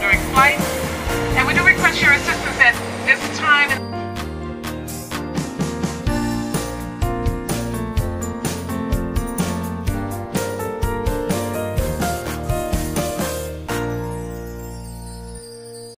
Doing flight, and we do request your assistance.